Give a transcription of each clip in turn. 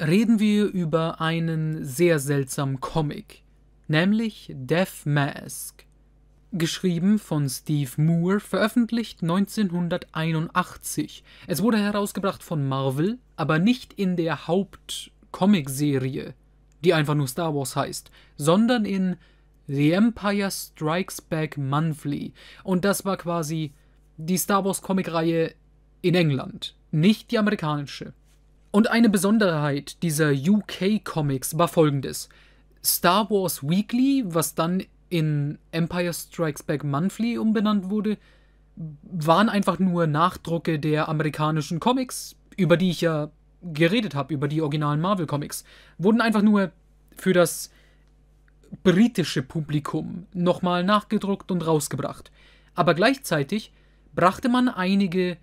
reden wir über einen sehr seltsamen Comic, nämlich Death Mask. Geschrieben von Steve Moore, veröffentlicht 1981. Es wurde herausgebracht von Marvel, aber nicht in der Haupt-Comic-Serie, die einfach nur Star Wars heißt, sondern in The Empire Strikes Back Monthly. Und das war quasi die Star Wars Comic-Reihe in England, nicht die amerikanische. Und eine Besonderheit dieser UK-Comics war folgendes. Star Wars Weekly, was dann in Empire Strikes Back Monthly umbenannt wurde, waren einfach nur Nachdrucke der amerikanischen Comics, über die ich ja geredet habe, über die originalen Marvel Comics, wurden einfach nur für das britische Publikum nochmal nachgedruckt und rausgebracht. Aber gleichzeitig brachte man einige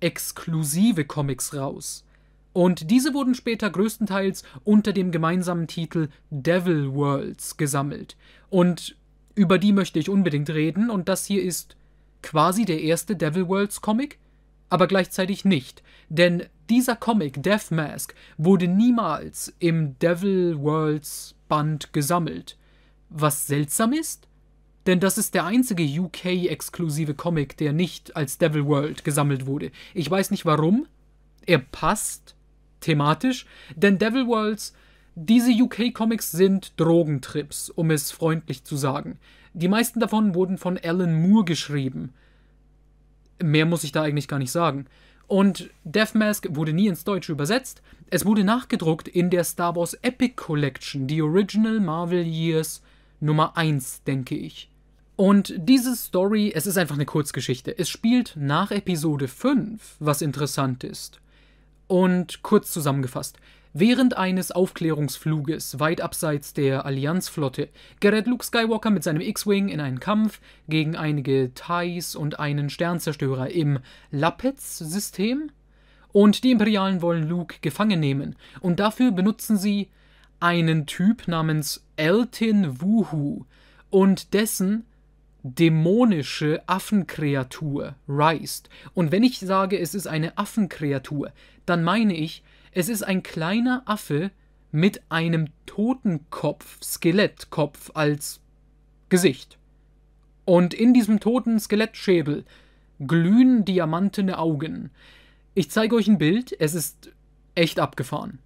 exklusive Comics raus. Und diese wurden später größtenteils unter dem gemeinsamen Titel Devil Worlds gesammelt. Und über die möchte ich unbedingt reden, und das hier ist quasi der erste Devil Worlds Comic, aber gleichzeitig nicht. Denn dieser Comic, Death Mask, wurde niemals im Devil Worlds Band gesammelt. Was seltsam ist, denn das ist der einzige UK-exklusive Comic, der nicht als Devil World gesammelt wurde. Ich weiß nicht warum. Er passt thematisch, denn Devil Worlds, diese UK-Comics sind Drogentrips, um es freundlich zu sagen. Die meisten davon wurden von Alan Moore geschrieben. Mehr muss ich da eigentlich gar nicht sagen. Und Death Mask wurde nie ins Deutsche übersetzt. Es wurde nachgedruckt in der Star Wars Epic Collection, die Original Marvel Years Nummer 1, denke ich. Und diese Story, es ist einfach eine Kurzgeschichte. Es spielt nach Episode 5, was interessant ist. Und kurz zusammengefasst, während eines Aufklärungsfluges weit abseits der Allianzflotte gerät Luke Skywalker mit seinem X-Wing in einen Kampf gegen einige TIEs und einen Sternzerstörer im Lapets-System. Und die Imperialen wollen Luke gefangen nehmen. Und dafür benutzen sie einen Typ namens Eltin Wuhu und dessen dämonische Affenkreatur Reist. Und wenn ich sage, es ist eine Affenkreatur, dann meine ich, es ist ein kleiner Affe mit einem Totenkopf, Skelettkopf als Gesicht. Und in diesem toten Skelettschädel glühen diamantene Augen. Ich zeige euch ein Bild, es ist echt abgefahren.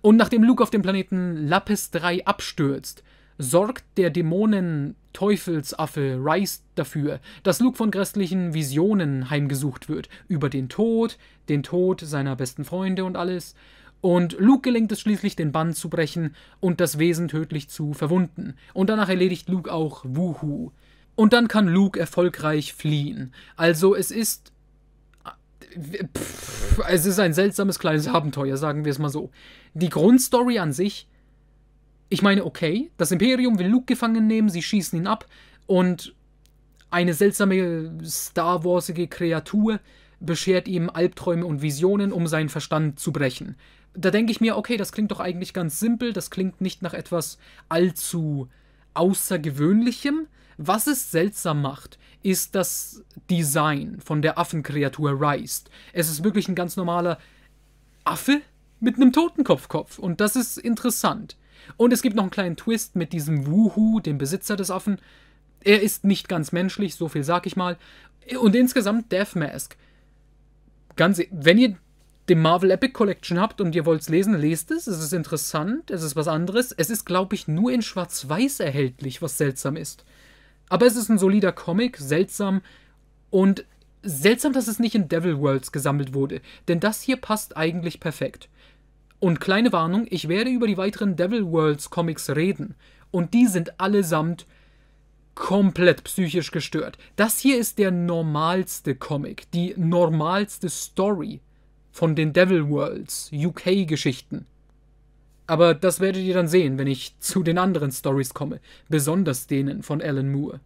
Und nachdem Luke auf dem Planeten Lapis 3 abstürzt, sorgt der Dämonen-Teufelsaffe Rice dafür, dass Luke von grässlichen Visionen heimgesucht wird. Über den Tod, den Tod seiner besten Freunde und alles. Und Luke gelingt es schließlich, den Bann zu brechen und das Wesen tödlich zu verwunden. Und danach erledigt Luke auch Wuhu. Und dann kann Luke erfolgreich fliehen. Also es ist. Pff, es ist ein seltsames kleines Abenteuer, sagen wir es mal so. Die Grundstory an sich ich meine, okay, das Imperium will Luke gefangen nehmen, sie schießen ihn ab und eine seltsame Star Warsige Kreatur beschert ihm Albträume und Visionen, um seinen Verstand zu brechen. Da denke ich mir, okay, das klingt doch eigentlich ganz simpel, das klingt nicht nach etwas allzu Außergewöhnlichem. Was es seltsam macht, ist das Design von der Affenkreatur Reist. Es ist wirklich ein ganz normaler Affe mit einem Totenkopfkopf und das ist interessant. Und es gibt noch einen kleinen Twist mit diesem Wuhu, dem Besitzer des Affen. Er ist nicht ganz menschlich, so viel sag ich mal. Und insgesamt Death Mask. Ganz, e-, wenn ihr den Marvel Epic Collection habt und ihr wollt es lesen, lest es. Es ist interessant, es ist was anderes. Es ist, glaube ich, nur in Schwarz-Weiß erhältlich, was seltsam ist. Aber es ist ein solider Comic, seltsam und seltsam, dass es nicht in Devil Worlds gesammelt wurde. Denn das hier passt eigentlich perfekt. Und kleine Warnung, ich werde über die weiteren Devil Worlds Comics reden. Und die sind allesamt komplett psychisch gestört. Das hier ist der normalste Comic, die normalste Story von den Devil Worlds UK-Geschichten. Aber das werdet ihr dann sehen, wenn ich zu den anderen Stories komme, besonders denen von Alan Moore.